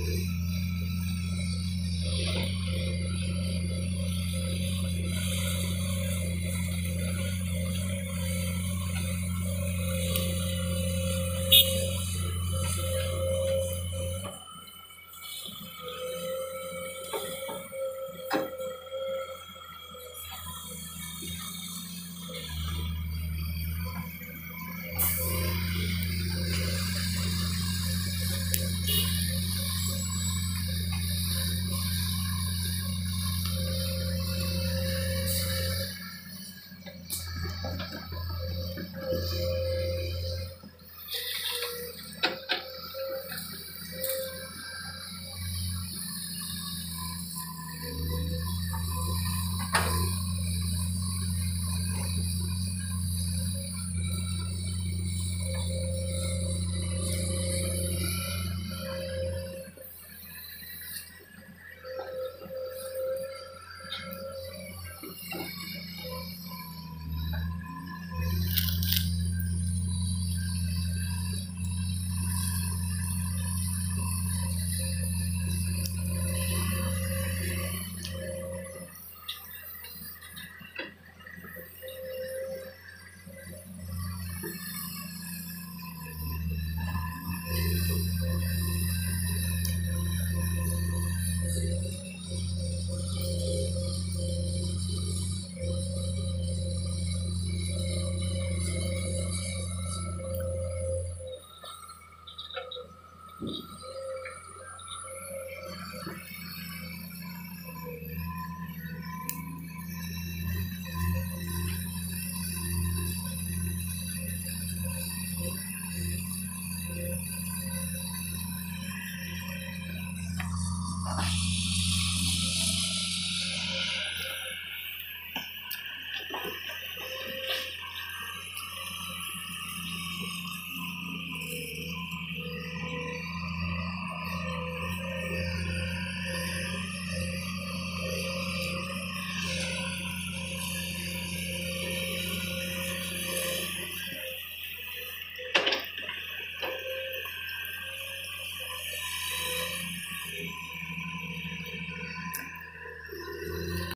Hey.